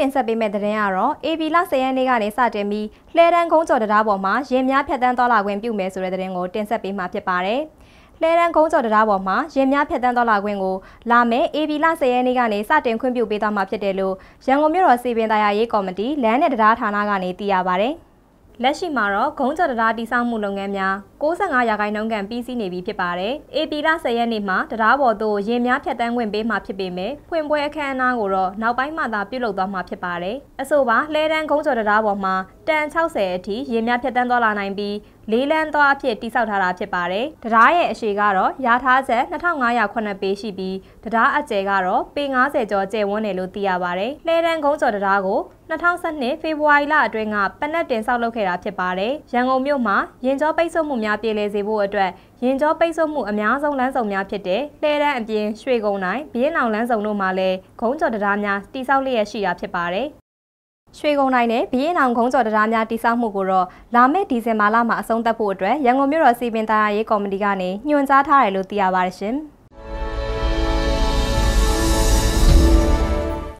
တင်ဆက်ပေးမယ့်သတင်းကတော့ AB လ10ရက်နေ့ကနေစတင်ပြီးလှဲတန်းကုန်းကျော်တရားပေါ်မှာရင်များဖြတ်တန်းသွားလာခွင့်ပြုမယ်ဆိုတဲ့သတင်းကိုတင်ဆက်ပေးမှာဖြစ်ပါတယ်။လှဲတန်းကုန်းကျော်တရားပေါ်မှာရင်များဖြတ်တန်းသွားလာခွင့်ကိုလာမယ့် AB လ10ရက်နေ့ကနေစတင်ခွင့်ပြုပေးသွားမှာဖြစ်တယ်လို့ရန်ကုန်မြို့တော်စီပင်တရားရေးကော်မတီလမ်းနဲ့တရားဌာနကနေသိရပါဗျ။ လက်ရှိမှာတော့ဂုံးကြော်တရားတိစောက်မှုလုပ်ငန်းများ65ရာခိုင်နှုန်းကန်ပြီးစီးနေပြီဖြစ်ပါတယ်။ AP လ10ရက်နေ့မှာတရားပေါ်သို့ရင်များဖြတ်တန်းခွင့်ပေးမှာဖြစ်ပေမဲ့ဖွင့်ပွဲအခမ်းအနားကိုတော့နောက်ပိုင်းမှသာပြုလုပ်သွားမှာဖြစ်ပါတယ်။အဆိုပါလှဲတန်းဂုံးကြော်တရားပေါ်မှာတန်60အထိရင်များဖြတ်တန်းသွားလာနိုင်ပြီးလေးလန်းသွားအဖြစ်တိစောက်ထားတာဖြစ်ပါတယ်။တရားရဲ့အရှိကတော့ရာထားချက်2509ပေရှိပြီးတရားအကျယ်ကတော့ပေ90ကျော်ကျယ်ဝန်းတယ်လို့သိရပါတယ်။လှဲတန်းကုန်းကျော်တရားကို2012ဖေဖော်ဝါရီလအတွင်းကပနက်တင်ဆောက်လုပ်ခဲ့တာဖြစ်ပါတယ်။ရန်ကုန်မြို့မှာရင်ကျောပိတ်ဆို့မှုများပြည်လဲစေဖို့အတွက်ရင်ကျောပိတ်ဆို့မှုအများဆုံးလမ်းဆောင်များဖြစ်တဲ့လှဲတန်းအပြင်ရွှေကုန်းတိုင်းဘီရင်အောင်လမ်းဆောင်တို့မှာလည်းဂုံးကျော်တရားများတိစောက်လျက်ရှိတာဖြစ်ပါတယ်။ ရွှေကုန်းတိုင်းနဲ့ဘီရင်အောင်ခုံးကျော်တရားများတိစောက်မှုကိုတော့လာမယ့်ဒီဇင်ဘာလမှာအဆုံးသတ်ဖို့အတွက်ရန်ကုန်မြို့တော်စီပင်တရားရေးကော်မတီကနေညွှန်ကြားထားတယ်လို့သိရပါတယ်ရှင်။